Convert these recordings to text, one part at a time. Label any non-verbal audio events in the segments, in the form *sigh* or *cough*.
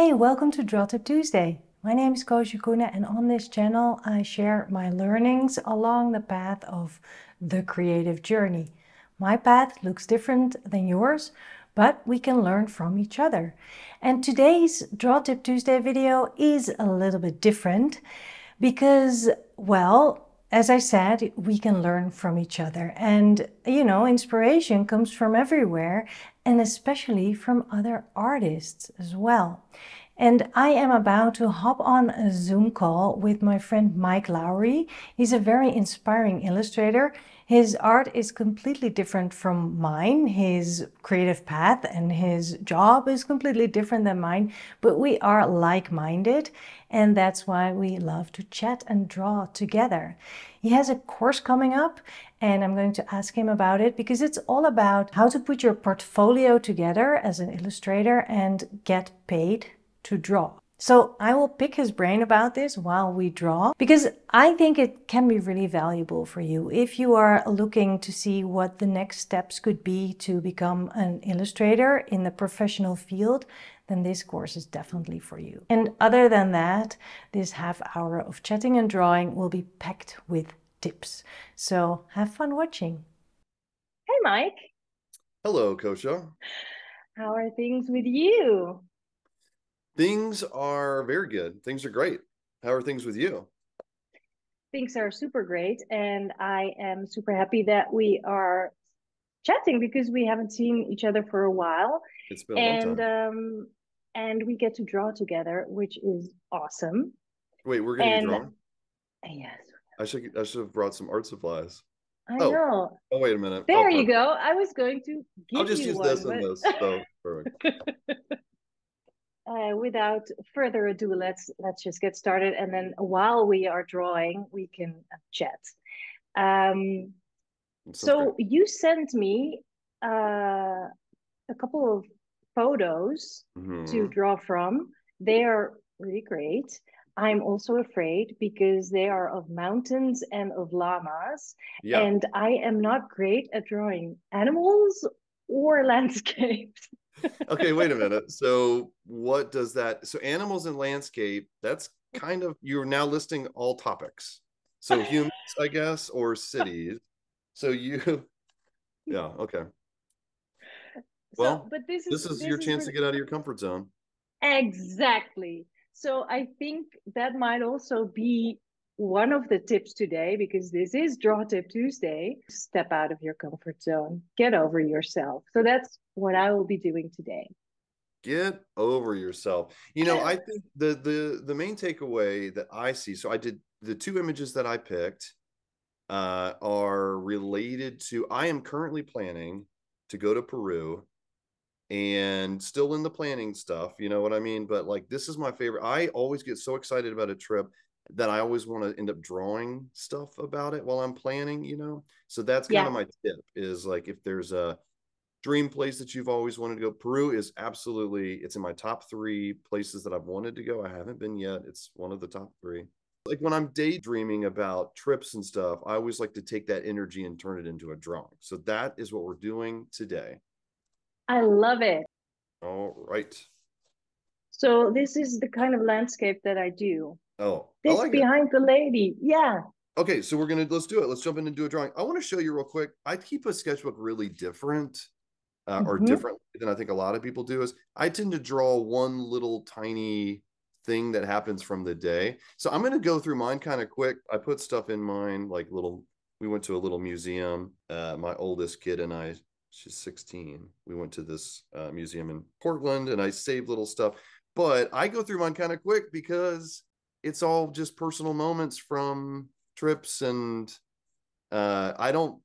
Hey, welcome to Draw Tip Tuesday. My name is Koosje Koene and on this channel I share my learnings along the path of the creative journey. My path looks different than yours, but we can learn from each other. And today's Draw Tip Tuesday video is a little bit different because, well, as I said, we can learn from each other. And, you know, inspiration comes from everywhere and especially from other artists as well. And I am about to hop on a Zoom call with my friend Mike Lowery. He's a very inspiring illustrator. His art is completely different from mine. His creative path and his job is completely different than mine, but we are like minded, and that's why we love to chat and draw together. He has a course coming up, and I'm going to ask him about it because it's all about how to put your portfolio together as an illustrator and get paid to draw. So I will pick his brain about this while we draw because I think it can be really valuable for you. If you are looking to see what the next steps could be to become an illustrator in the professional field, then this course is definitely for you. And other than that, this half hour of chatting and drawing will be packed with tips. So have fun watching. Hey, Mike. Hello, Koosje. How are things with you? Things are very good. Things are great. How are things with you? Things are super great. And I am super happy that we are chatting because we haven't seen each other for a while. It's been a and, long time. Um, and we get to draw together, which is awesome. Wait, we're going to be drawing? Yes. I should I should have brought some art supplies. I oh. know. Oh, wait a minute. There oh, you go. I was going to give I'll just you use one, this but... and this. So *laughs* perfect. uh, without further ado, let's let's just get started, and then while we are drawing, we can chat. Um, so you sent me uh, a couple of photos mm-hmm. to draw from. They are really great. I'm also afraid because they are of mountains and of llamas. Yeah. And I am not great at drawing animals or *laughs* landscapes okay, wait a *laughs* minute. So what does that so animals and landscape, that's kind of you're now listing all topics. So *laughs* humans, I guess, or cities. So you yeah, okay. Well, so, but this is, this is this your is chance really... to get out of your comfort zone. Exactly. So I think that might also be one of the tips today because this is draw tip tuesday. Step out of your comfort zone. Get over yourself. So that's what i will be doing today. Get over yourself. You know i think the the the main takeaway that i see so i did the two images that i picked uh, are related to i am currently planning to go to peru and still in the planning stuff you know what i mean but like this is my favorite i always get so excited about a trip that I always want to end up drawing stuff about it while I'm planning, you know? So that's kind yeah. of my tip is like if there's a dream place that you've always wanted to go, Peru is absolutely it's in my top 3 places that I've wanted to go. I haven't been yet. It's one of the top 3. Like when I'm daydreaming about trips and stuff, I always like to take that energy and turn it into a drawing. So that is what we're doing today. I love it. All right. So this is the kind of landscape that I do. Oh, this like behind it. the lady. Yeah. Okay, so we're gonna let's do it. Let's jump in and do a drawing. I want to show you real quick. I keep a sketchbook really different, uh, mm-hmm. or different than I think a lot of people do. Is I tend to draw one little tiny thing that happens from the day. So I'm gonna go through mine kind of quick. I put stuff in mine like little. We went to a little museum. Uh, my oldest kid and I, she's 16. We went to this uh, museum in Portland, and I saved little stuff. But I go through mine kind of quick because it's all just personal moments from trips and uh i don't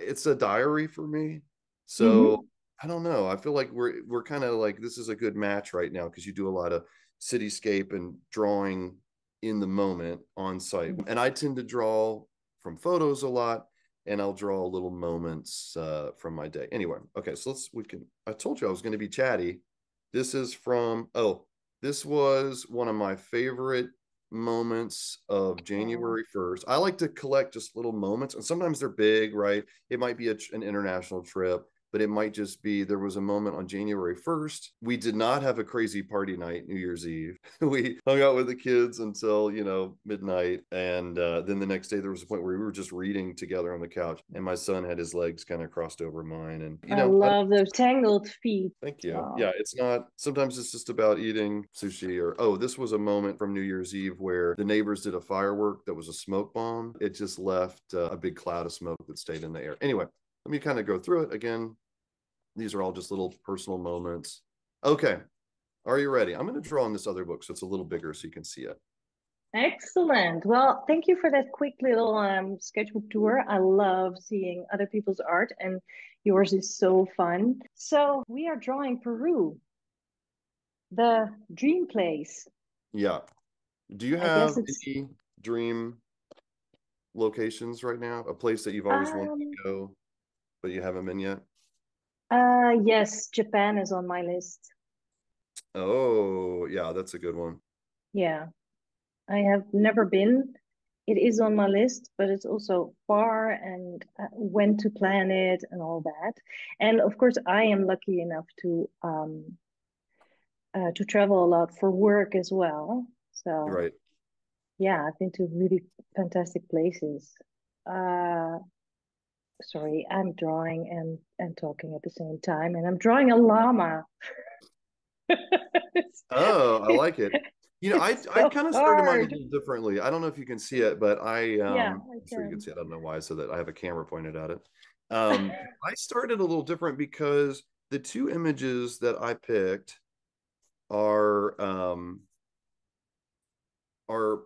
it's a diary for me so mm-hmm. i don't know i feel like we're we're kind of like this is a good match right now because you do a lot of cityscape and drawing in the moment on site and i tend to draw from photos a lot and i'll draw little moments uh, from my day anyway okay so let's we can i told you i was going to be chatty this is from oh this was one of my favorite moments of January 1st. I like to collect just little moments, and sometimes they're big, right? It might be a, an international trip but it might just be there was a moment on January 1st. We did not have a crazy party night, New Year's Eve. *laughs* we hung out with the kids until, you know, midnight. And uh, then the next day, there was a point where we were just reading together on the couch, and my son had his legs kind of crossed over mine. And, you know, I love I, those tangled feet. Thank you. Yeah, it's not, sometimes it's just about eating sushi or, oh, this was a moment from New Year's Eve where the neighbors did a firework that was a smoke bomb. It just left uh, a big cloud of smoke that stayed in the air. Anyway, let me kind of go through it again. These are all just little personal moments. Okay. Are you ready? I'm going to draw on this other book so it's a little bigger so you can see it. Excellent. Well, thank you for that quick little um, sketchbook tour. I love seeing other people's art, and yours is so fun. So, we are drawing Peru, the dream place. Yeah. Do you have any dream locations right now? A place that you've always um, wanted to um, go, but you haven't been yet? Uh, yes, Japan is on my list. Oh, yeah, that's a good one. Yeah, I have never been. It is on my list, but it's also far and uh, when to plan it and all that. And of course, I am lucky enough to um uh, to travel a lot for work as well. So right. Yeah, I've been to really fantastic places. Uh, sorry, I'm drawing and and talking at the same time, and I'm drawing a llama. *laughs* oh, I like it. You know, I so I kind of started mine a little differently. I don't know if you can see it, but I um yeah, I am sure you can see it. I don't know why I said that. I have a camera pointed at it. Um *laughs* I started a little different because the two images that I picked are um are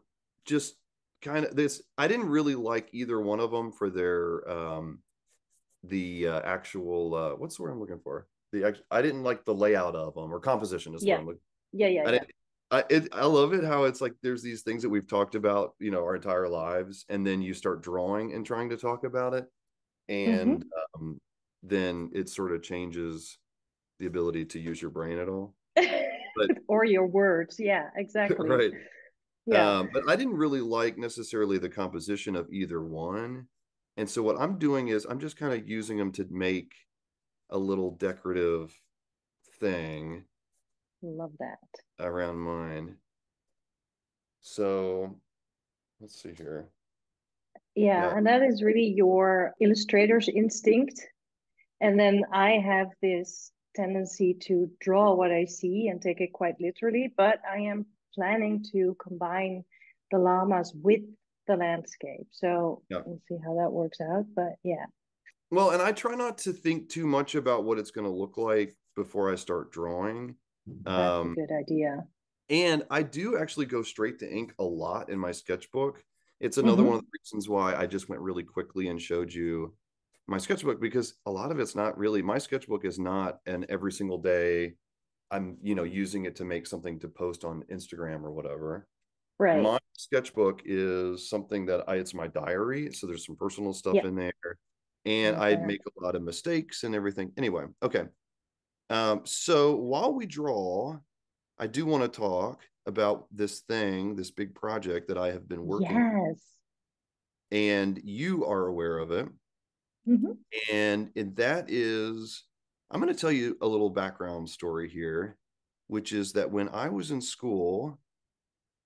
just kind of this i didn't really like either one of them for their um the uh, actual uh what's the word i'm looking for the i didn't like the layout of them or composition is yeah. what i'm looking yeah yeah, I, yeah. I, it, I love it how it's like there's these things that we've talked about you know our entire lives and then you start drawing and trying to talk about it and mm-hmm. um, then it sort of changes the ability to use your brain at all but, *laughs* or your words yeah *laughs* exactly right yeah. Um, but I didn't really like necessarily the composition of either one. And so what I'm doing is I'm just kind of using them to make a little decorative thing. Love that. Around mine. So let's see here. Yeah, yeah, and that is really your illustrator's instinct. And then I have this tendency to draw what I see and take it quite literally, but I am planning to combine the llamas with the landscape. So yeah. we'll see how that works out. But yeah. Well, and I try not to think too much about what it's going to look like before I start drawing. That's um, a good idea. And I do actually go straight to ink a lot in my sketchbook. It's another mm-hmm. one of the reasons why I just went really quickly and showed you my sketchbook because a lot of it's not really my sketchbook is not an every single day I'm, you know, using it to make something to post on Instagram or whatever. Right. My sketchbook is something that I it's my diary. So there's some personal stuff yeah. in there. And okay. I'd make a lot of mistakes and everything. Anyway, okay. Um, so while we draw, I do want to talk about this thing, this big project that I have been working. Yes. And you are aware of it. Mm-hmm. And, and that is I'm going to tell you a little background story here, which is that when I was in school,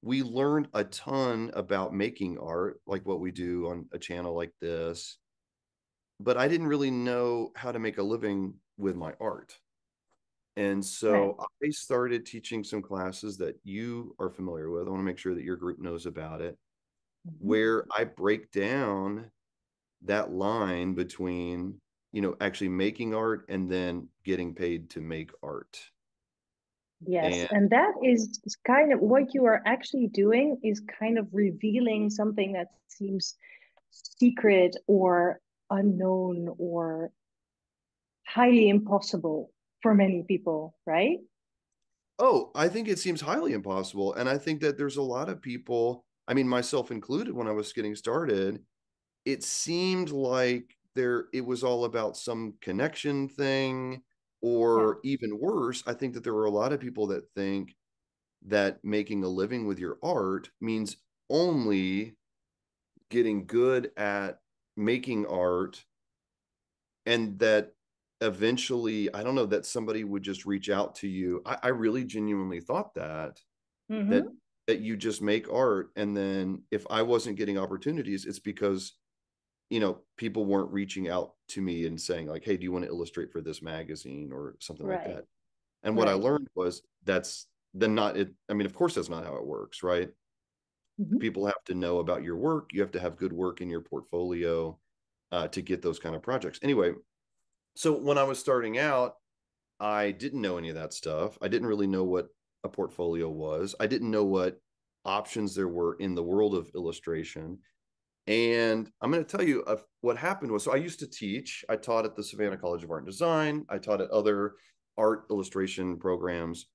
we learned a ton about making art, like what we do on a channel like this. But I didn't really know how to make a living with my art. And so right. I started teaching some classes that you are familiar with. I want to make sure that your group knows about it, mm-hmm. where I break down that line between you know actually making art and then getting paid to make art yes and, and that is kind of what you are actually doing is kind of revealing something that seems secret or unknown or highly impossible for many people right? Oh i think it seems highly impossible and i think that there's a lot of people i mean myself included when i was getting started it seemed like there it was all about some connection thing or yeah. even worse i think that there are a lot of people that think that making a living with your art means only getting good at making art and that eventually i don't know that somebody would just reach out to you i, I really genuinely thought that mm-hmm. that that you just make art and then if i wasn't getting opportunities it's because you know people weren't reaching out to me and saying like hey do you want to illustrate for this magazine or something right. like that and what right. i learned was that's then not it i mean of course that's not how it works right mm-hmm. people have to know about your work you have to have good work in your portfolio uh, to get those kind of projects anyway so when I was starting out, I didn't know any of that stuff. I didn't really know what a portfolio was. I didn't know what options there were in the world of illustration. And I'm going to tell you what happened was so I used to teach. I taught at the Savannah College of Art and Design. I taught at other art illustration programs.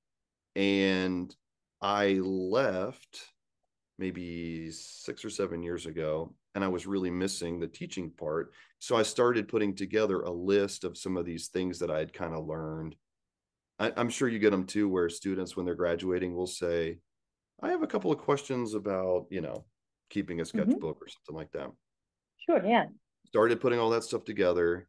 And I left maybe six or seven years ago and I was really missing the teaching part. So I started putting together a list of some of these things that I had kind of learned. I, am sure you get them too, where students, when they're graduating, will say, I have a couple of questions about, you know, keeping a mm-hmm. sketchbook mm-hmm. or something like that. Sure, yeah. Started putting all that stuff together,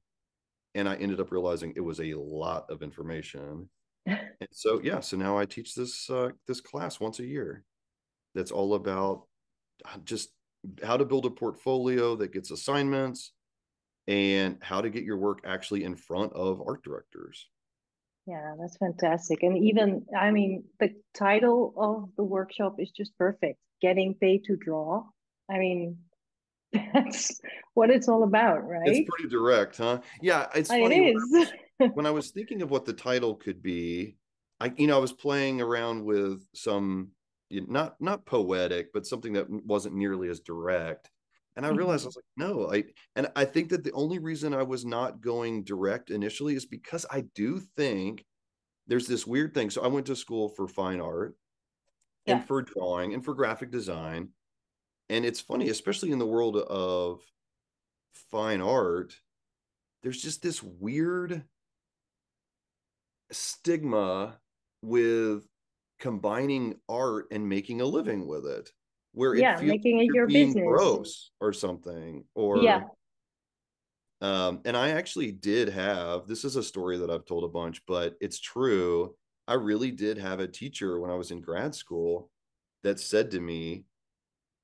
and I ended up realizing it was a lot of information. *laughs* and so, yeah, so now I teach this uh, this class once a year. That's all about uh, just how to build a portfolio that gets assignments and how to get your work actually in front of art directors. Yeah, that's fantastic. And even, I mean, the title of the workshop is just perfect getting paid to draw. I mean, *laughs* that's what it's all about, right? It's pretty direct, huh? Yeah, it's funny. It is. When I, was, *laughs* when I was thinking of what the title could be, I, you know, I was playing around with some not not poetic, but something that wasn't nearly as direct. And I realized I mm-hmm. was like, no, I and I think that the only reason I was not going direct initially is because I do think there's this weird thing. So I went to school for fine art yeah. and for drawing and for graphic design. And it's funny, especially in the world of fine art, there's just this weird stigma with combining art and making a living with it where yeah it making it your business gross or something or yeah um and i actually did have this is a story that i've told a bunch but it's true i really did have a teacher when i was in grad school that said to me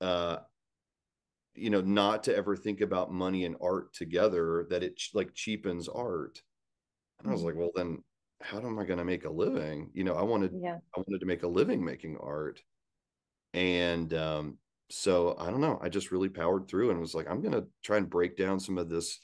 uh you know not to ever think about money and art together that it like cheapens art and i was mm. like well then how am I going to make a living? You know, I wanted, yeah. I wanted to make a living making art. And um, so I don't know, I just really powered through and was like, I'm going to try and break down some of this,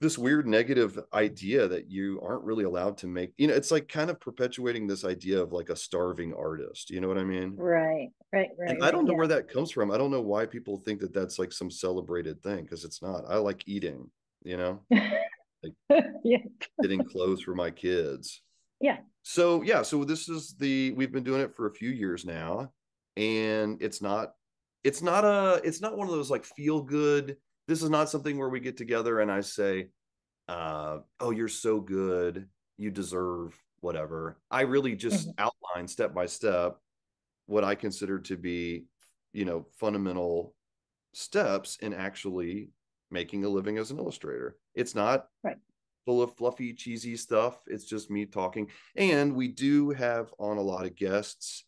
this weird negative idea that you aren't really allowed to make, you know, it's like kind of perpetuating this idea of like a starving artist. You know what I mean? Right, right, right. And I don't know yeah. where that comes from. I don't know why people think that that's like some celebrated thing because it's not. I like eating, you know? *laughs* like *laughs* yeah. getting clothes for my kids. Yeah. So yeah, so this is the we've been doing it for a few years now, and it's not it's not a it's not one of those like feel good. This is not something where we get together and I say, uh, "Oh, you're so good, you deserve whatever." I really just mm-hmm. outline step by step what I consider to be, you know, fundamental steps in actually making a living as an illustrator. It's not right. full of fluffy, cheesy stuff. It's just me talking. And we do have on a lot of guests.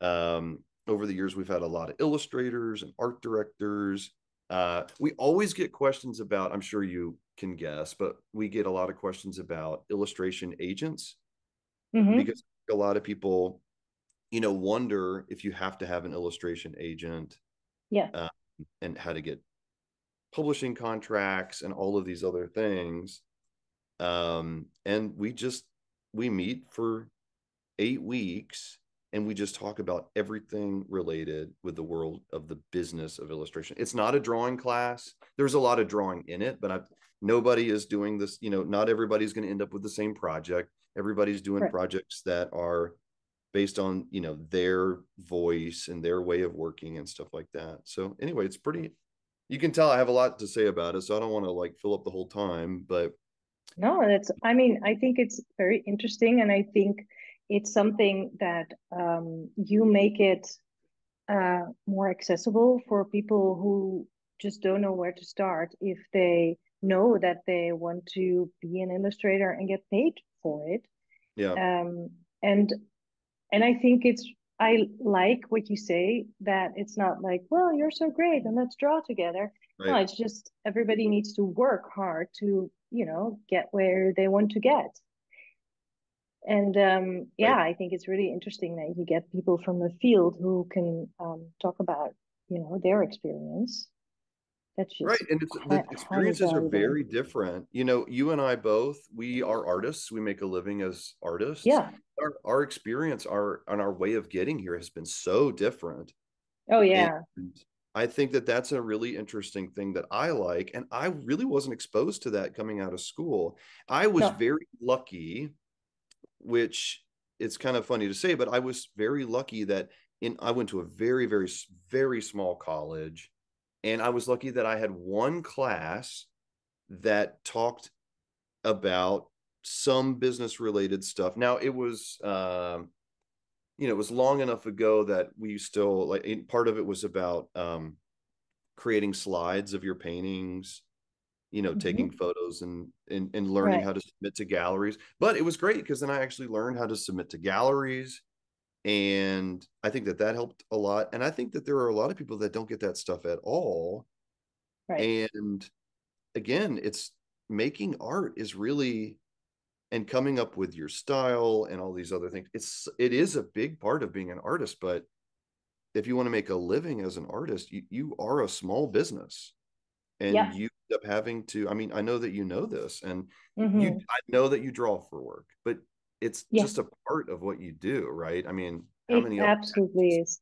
Um, over the years, we've had a lot of illustrators and art directors. Uh, we always get questions about, I'm sure you can guess, but we get a lot of questions about illustration agents mm-hmm. because a lot of people, you know, wonder if you have to have an illustration agent. Yeah. Uh, and how to get publishing contracts and all of these other things um, and we just we meet for eight weeks and we just talk about everything related with the world of the business of illustration. It's not a drawing class. There's a lot of drawing in it but I, nobody is doing this you know not everybody's going to end up with the same project. Everybody's doing right. projects that are based on you know their voice and their way of working and stuff like that. So anyway it's pretty you can tell I have a lot to say about it, so I don't want to like fill up the whole time, but no, that's I mean, I think it's very interesting and I think it's something that um, you make it uh, more accessible for people who just don't know where to start if they know that they want to be an illustrator and get paid for it. Yeah. Um, and and I think it's I like what you say that it's not like, well, you're so great and let's draw together. Right. No, it's just everybody needs to work hard to, you know, get where they want to get. And um, yeah, right. I think it's really interesting that you get people from the field who can um, talk about, you know, their experience. That's just right, and the experiences are very different. You know, you and I both, we are artists. We make a living as artists. Yeah. Our, our experience, our and our way of getting here has been so different. Oh yeah. And I think that that's a really interesting thing that I like, and I really wasn't exposed to that coming out of school. I was no. very lucky, which it's kind of funny to say, but I was very lucky that in I went to a very very very small college and I was lucky that I had one class that talked about some business related stuff. Now it was, um, you know, it was long enough ago that we still like part of it was about um, creating slides of your paintings, you know, mm-hmm. taking photos and, and and learning right. how to submit to galleries. But it was great because then I actually learned how to submit to galleries and i think that that helped a lot and i think that there are a lot of people that don't get that stuff at all right and again it's making art is really and coming up with your style and all these other things it's it is a big part of being an artist but if you want to make a living as an artist you, you are a small business and yeah. you up having to i mean i know that you know this and mm-hmm. you i know that you draw for work but it's just a part of what you do, right? I mean, how it many absolutely is.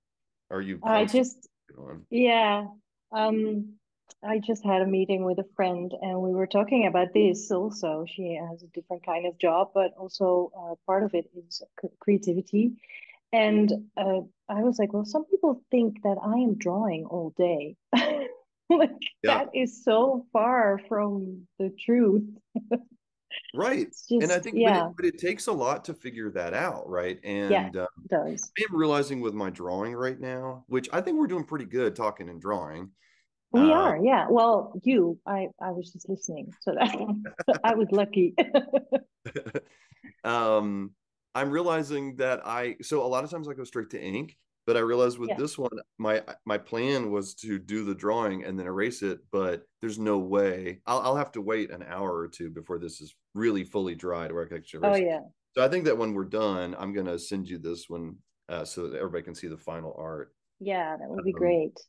Are you? I just on? yeah. Um, I just had a meeting with a friend, and we were talking about this. Also, she has a different kind of job, but also uh, part of it is creativity. And uh, I was like, well, some people think that I am drawing all day. *laughs* *laughs* like yeah. that is so far from the truth. *laughs* right just, and i think yeah. but, it, but, it, takes a lot to figure that out right and yeah, um, does. i'm realizing with my drawing right now which i think we're doing pretty good talking and drawing we uh, are yeah well you i i was just listening so that *laughs* i was lucky um i'm realizing that i so a lot of times i go straight to ink but i realized with yeah. this one my my plan was to do the drawing and then erase it but there's no way I'll, I'll have to wait an hour or two before this is really fully dried where i can actually oh yeah. So i think that when we're done i'm going to send you this one uh, so that everybody can see the final art. Yeah that would be um, great.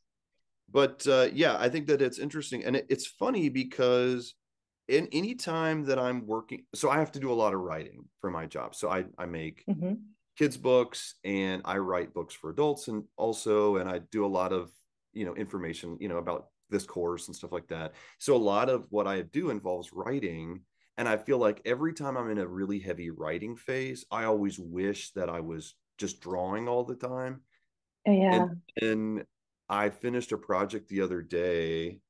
but uh, yeah i think that it's interesting and it, it's funny because in any time that i'm working so i have to do a lot of writing for my job. So i i make mm-hmm kids books and I write books for adults and also and I do a lot of you know information you know about this course and stuff like that. So a lot of what I do involves writing and I feel like every time I'm in a really heavy writing phase, I always wish that I was just drawing all the time. Yeah. And, and I finished a project the other day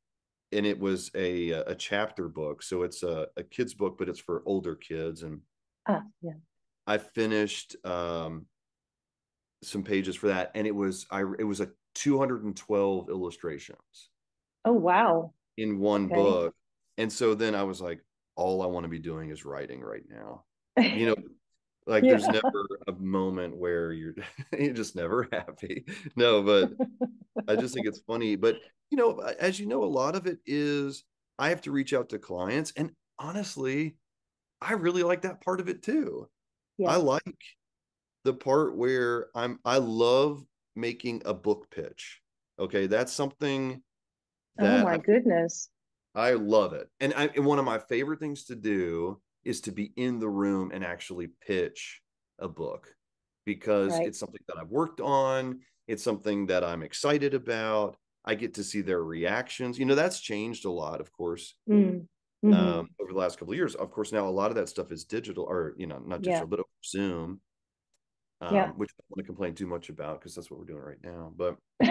and it was a a chapter book. So it's a, a kid's book, but it's for older kids. And ah, yeah. I finished um, some pages for that, and it was I it was a 212 illustrations. Oh wow! In one okay. book, and so then I was like, all I want to be doing is writing right now. You know, like *laughs* yeah. there's never a moment where you're *laughs* you're just never *laughs* happy. No, but I just think it's funny. But you know, as you know, a lot of it is I have to reach out to clients, and honestly, I really like that part of it too. Yeah. I like the part where I'm I love making a book pitch. Okay, that's something oh that Oh my I, goodness. I love it. And I and one of my favorite things to do is to be in the room and actually pitch a book because right. it's something that I've worked on, it's something that I'm excited about. I get to see their reactions. You know, that's changed a lot, of course. Mm mm-hmm. um, over the last couple of years. Of course, now a lot of that stuff is digital, or you know, not digital, yeah. but over Zoom. Um, yeah. which I don't want to complain too much about because that's what we're doing right now. But *laughs*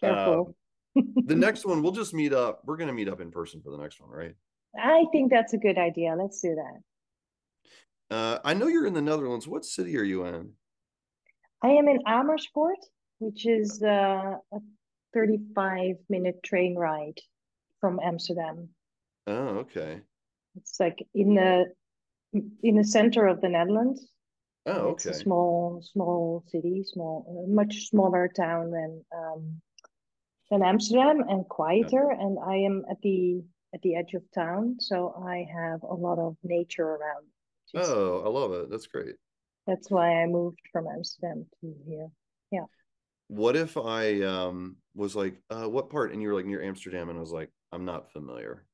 careful. Uh, the *laughs* next one, we'll just meet up. We're going to meet up in person for the next one, right? I think that's a good idea. Let's do that. Uh, I know you're in the Netherlands. What city are you in? I am in Amersfoort, which is uh, a 35 minute train ride from Amsterdam. Oh, okay. It's like in the in the center of the Netherlands. Oh, It's a okay. small small city, small much smaller town than um than Amsterdam and quieter. And I am at the at the edge of town, so I have a lot of nature around. Oh, I love it. That's great. that's why I moved from Amsterdam to here. Yeah. What if I um was like, uh, what part? And you were like near Amsterdam, and I was like, I'm not familiar.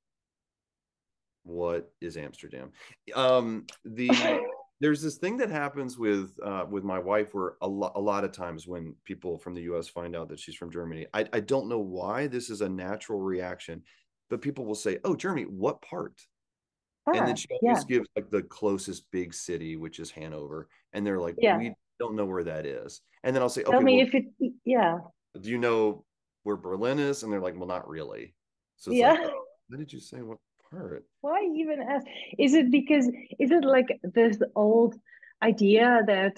What is Amsterdam? Um, the *laughs* there's this thing that happens with uh with my wife where a lot a lot of times when people from the US find out that she's from Germany, I, I don't know why this is a natural reaction, but people will say, Oh, Germany, what part? and Ah, then she yeah. always gives like the closest big city, which is Hanover, and they're like, Yeah. we don't know where that is. And then I'll say, Tell okay, me well, if it yeah. do you know where Berlin is? And they're like, well, not really. So Yeah. like, oh, what did you say? What part? Why even ask? Is it because is it like this old idea that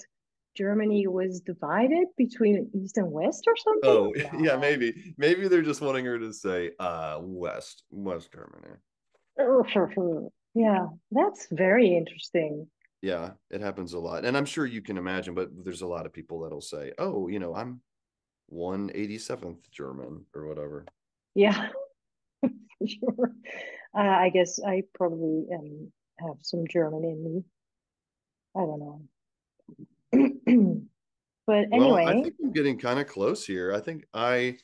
Germany was divided between East and West or something? Oh, *laughs* yeah, maybe. Maybe they're just wanting her to say uh West, West Germany. Yeah, that's very interesting. Yeah, it happens a lot. And I'm sure you can imagine, but there's a lot of people that'll say, Oh, you know, I'm 187th German or whatever. Yeah, *laughs* for *laughs* sure. Uh, I guess I probably um, have some German in me. I don't know. *clears throat* But anyway, Well, I think I'm getting kind of close here. I think I,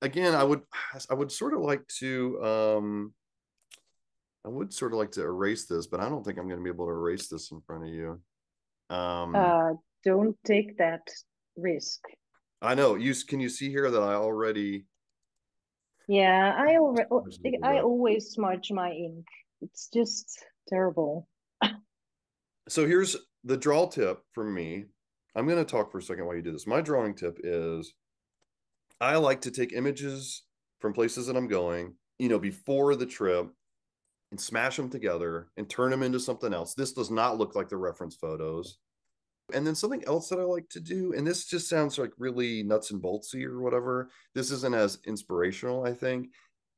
again, I would, I would sort of like to, um, I would sort of like to erase this, but I don't think I'm going to be able to erase this in front of you. Um, uh, don't take that risk. I know you, can you see here that I already, Yeah, I already, There's a little I always smudge my ink. It's just terrible. so here's the draw tip from me. I'm going to talk for a second while you do this. My drawing tip is I like to take images from places that I'm going, you know, before the trip and smash them together and turn them into something else. This does not look like the reference photos. And then something else that I like to do, and this just sounds like really nuts and boltsy or whatever. This isn't as inspirational, I think.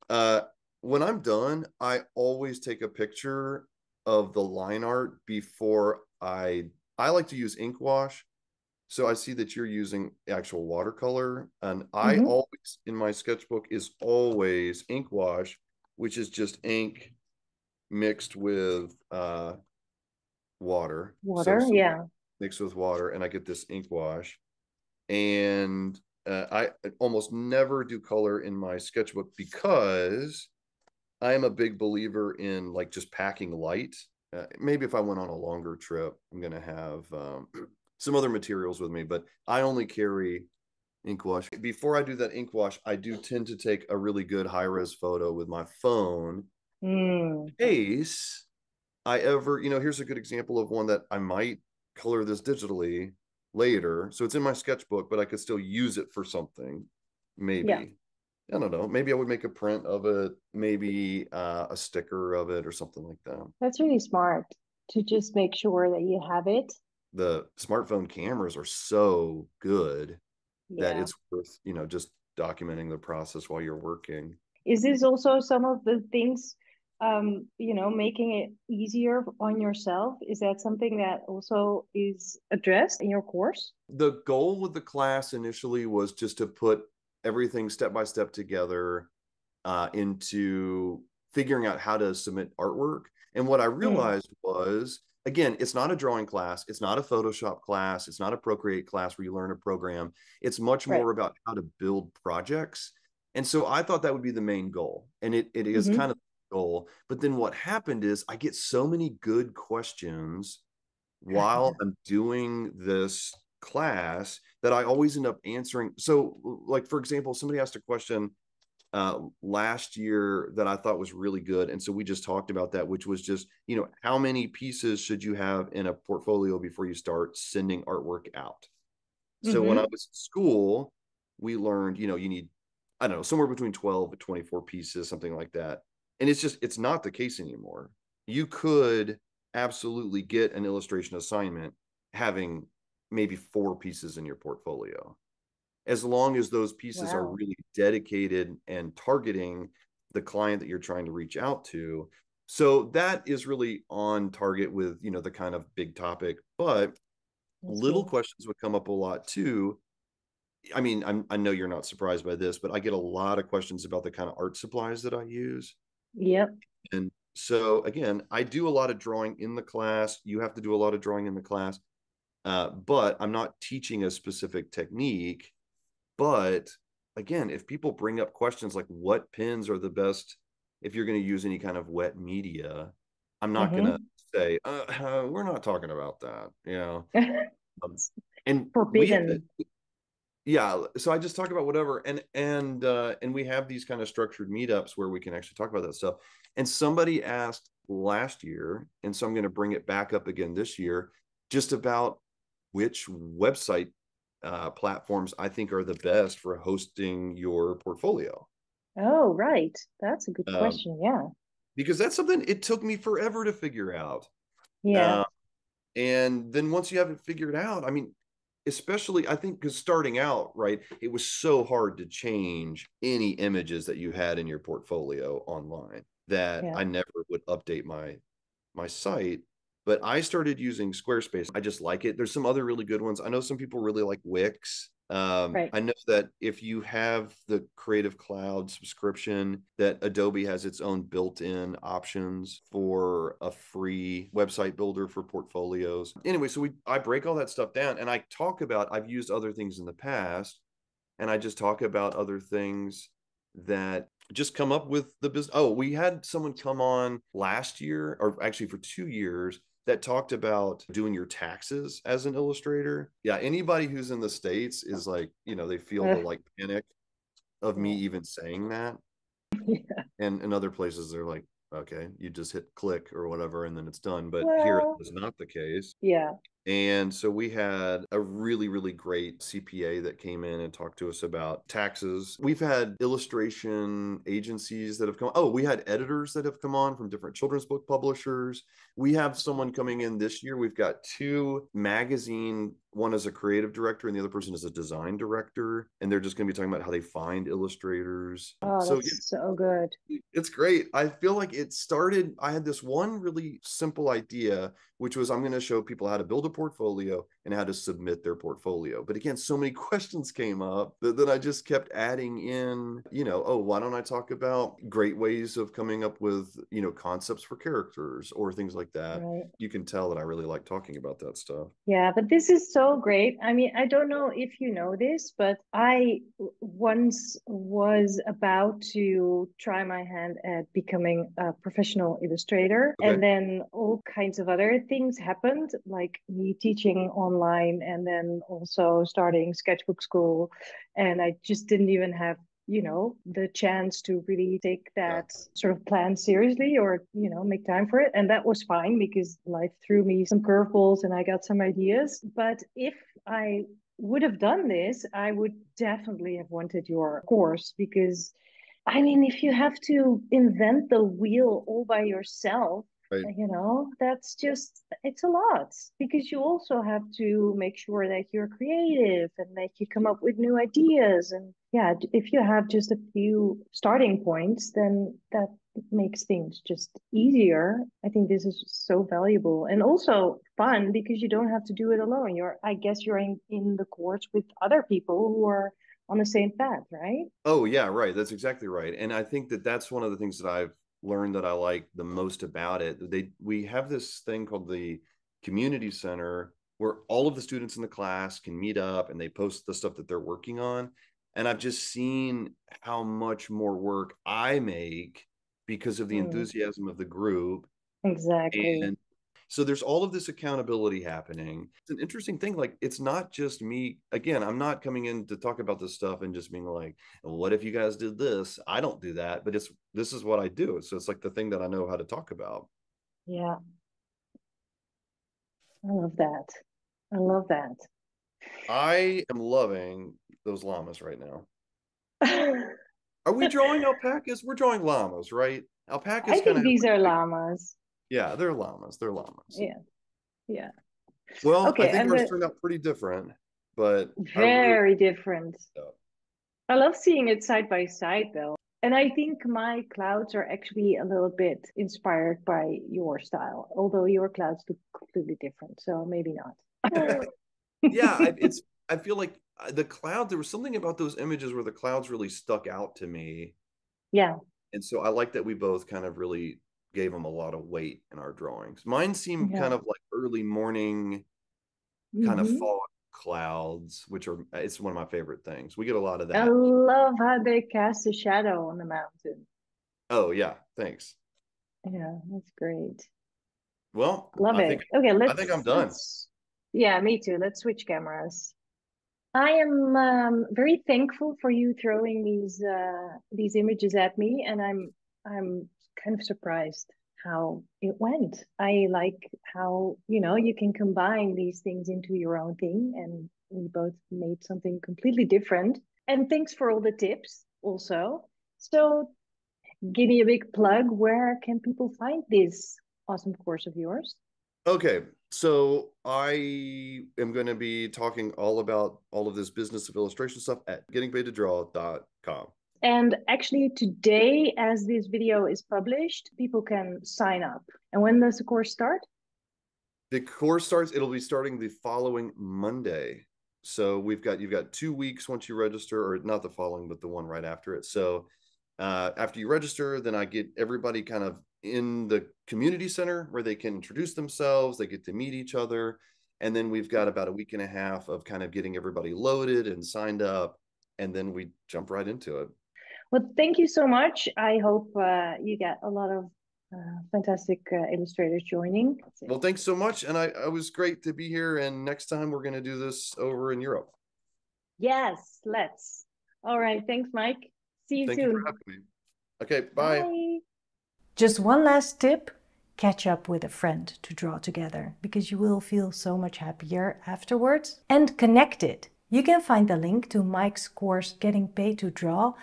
Uh, when I'm done, I always take a picture of the line art before I I like to use ink wash. So I see that you're using actual watercolor, and I Mhm. always in my sketchbook is always ink wash, which is just ink mixed with uh water. So Water, yeah. Mixed with water, and I get this ink wash. And uh, I almost never do color in my sketchbook because I am a big believer in like just packing light. Uh, maybe if I went on a longer trip, I'm gonna have um, *clears throat* some other materials with me, but I only carry ink wash. Before I do that ink wash, I do tend to take a really good high res photo with my phone Mm. in case I ever, you know, here's a good example of one that I might color this digitally later. So it's in my sketchbook, but I could still use it for something. Maybe. Yeah. I don't know. Maybe I would make a print of it, maybe uh, a sticker of it or something like that. That's really smart to just make sure that you have it. The smartphone cameras are so good that it's worth, you know, just documenting the process while you're working. Is this also some of the things, um, you know, making it easier on yourself? Is that something that also is addressed in your course? the goal with the class initially was just to put everything step by step together uh, into figuring out how to submit artwork. And what I realized was, again, it's not a drawing class, it's not a Photoshop class, it's not a Procreate class where you learn a program. It's much Right. more about how to build projects. And so I thought that would be the main goal, and it it is Mhm. kind of goal. But then what happened is I get so many good questions while *laughs* I'm doing this class that I always end up answering. So, like for example, somebody asked a question uh, last year that I thought was really good, and so we just talked about that, which was just you know how many pieces should you have in a portfolio before you start sending artwork out. So when I was in school, we learned you know you need I don't know somewhere between twelve and twenty four pieces, something like that, and it's just it's not the case anymore. You could absolutely get an illustration assignment having maybe four pieces in your portfolio as long as those pieces are really dedicated and targeting the client that you're trying to reach out to. So that is really on target with, you know, the kind of big topic, but little questions would come up a lot too. I mean, I'm, I know you're not surprised by this, but I get a lot of questions about the kind of art supplies that I use. Yep. And so again, I do a lot of drawing in the class. You have to do a lot of drawing in the class. Uh, but I'm not teaching a specific technique. But again, if people bring up questions like what pins are the best if you're going to use any kind of wet media, I'm not mm-hmm. going to say uh, uh, we're not talking about that, you know. *laughs* um, and forbidden. We, yeah, so I just talk about whatever, and and uh, and we have these kind of structured meetups where we can actually talk about that stuff. And somebody asked last year, and so I'm going to bring it back up again this year, just about which website uh, platforms I think are the best for hosting your portfolio. Oh, right. That's a good um, question. Yeah. Because that's something it took me forever to figure out. Yeah. Uh, and then once you have it figured out, I mean, especially I think because starting out, right, it was so hard to change any images that you had in your portfolio online that yeah. I never would update my my site but I started using Squarespace. I just like it. There's some other really good ones. I know some people really like Wix. Um, right. I know that if you have the Creative Cloud subscription, that Adobe has its own built-in options for a free website builder for portfolios. Anyway, so we I break all that stuff down and I talk about I've used other things in the past, and I just talk about other things that just come up with the business. Oh, we had someone come on last year, or actually for two years, that talked about doing your taxes as an illustrator. Yeah, anybody who's in the states is like, you know, they feel the *laughs* like panic of me even saying that. Yeah. And in other places they're like, okay, you just hit click or whatever and then it's done. But well, here it is not the case. Yeah. And so we had a really, really great CPA that came in and talked to us about taxes. We've had illustration agencies that have come. Oh, we had editors that have come on from different children's book publishers. We have someone coming in this year. We've got two magazine one is a creative director and the other person is a design director and they're just going to be talking about how they find illustrators oh so that's so good it's great i feel like it started i had this one really simple idea which was i'm going to show people how to build a portfolio and how to submit their portfolio but again so many *laughs* questions came up that, that i just kept adding in you know oh why don't i talk about great ways of coming up with you know concepts for characters or things like that right. you can tell that i really like talking about that stuff yeah but this is so great. I mean, I don't know if you know this, but I once was about to try my hand at becoming a professional illustrator. Okay. And then all kinds of other things happened, like me teaching online and then also starting sketchbook school. And I just didn't even have you know the chance to really take that yeah. sort of plan seriously or you know make time for it and that was fine because life threw me some curveballs and i got some ideas but if i would have done this i would definitely have wanted your course because i mean if you have to invent the wheel all by yourself Right. You know, that's just, it's a lot because you also have to make sure that you're creative and that you come up with new ideas. And yeah, if you have just a few starting points, then that makes things just easier. I think this is so valuable and also fun because you don't have to do it alone. You're, I guess, you're in, in the course with other people who are on the same path, right? Oh, yeah, right. That's exactly right. And I think that that's one of the things that I've learned that I like the most about it. They we have this thing called the community center where all of the students in the class can meet up and they post the stuff that they're working on. And I've just seen how much more work I make because of the mm. enthusiasm of the group. Exactly. And so there's all of this accountability happening. It's an interesting thing. Like it's not just me. Again, I'm not coming in to talk about this stuff and just being like, what if you guys did this? I don't do that, but it's this is what I do. So it's like the thing that I know how to talk about. Yeah. I love that. I love that. I am loving those llamas right now. *laughs* are we drawing alpacas? We're drawing llamas, right? Alpacas. I think these are llamas. Yeah, they're llamas. They're llamas. Yeah. Yeah. Well, okay, I think ours the... turned out pretty different, but very really... different. I love seeing it side by side though. And I think my clouds are actually a little bit inspired by your style, although your clouds look completely different. So maybe not. *laughs* yeah, it's. *laughs* I feel like uh, the clouds. There was something about those images where the clouds really stuck out to me. Yeah. And so I like that we both kind of really gave them a lot of weight in our drawings. Mine seem yeah. kind of like early morning, mm-hmm. kind of mm-hmm. fog clouds, which are it's one of my favorite things. We get a lot of that. I love how they cast a shadow on the mountain. Oh yeah, thanks. Yeah, that's great. Well, love I it. Think, okay, let's. I think I'm done. Yeah, me too. Let's switch cameras. I am um, very thankful for you throwing these uh, these images at me, and I'm I'm kind of surprised how it went. I like how, you know, you can combine these things into your own thing and we both made something completely different. And thanks for all the tips also. So give me a big plug. Where can people find this awesome course of yours? Okay. So I am going to be talking all about all of this business of illustration stuff at gettingpaidtodraw.com. And actually today, as this video is published, people can sign up. And when does the course start? The course starts, it'll be starting the following Monday. So we've got, you've got two weeks once you register, or not the following, but the one right after it. So uh, after you register, then I get everybody kind of in the community center where they can introduce themselves, they get to meet each other. And then we've got about a week and a half of kind of getting everybody loaded and signed up. And then we jump right into it. Well, thank you so much. I hope uh, you get a lot of uh, fantastic uh, illustrators joining. Well, thanks so much. And I, I was great to be here. And next time we're going to do this over in Europe. Yes, let's. All right. Thanks, Mike. See you Thank soon. You okay. Bye. bye. Just one last tip catch up with a friend to draw together because you will feel so much happier afterwards and connected. You can find the link to Mike's course Getting Paid to Draw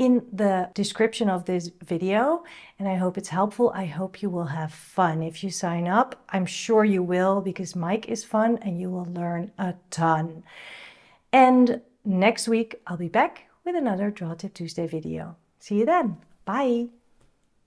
in the description of this video and I hope it's helpful. I hope you will have fun if you sign up. I'm sure you will because Mike is fun and you will learn a ton. And next week I'll be back with another Draw Tip Tuesday video. See you then. Bye.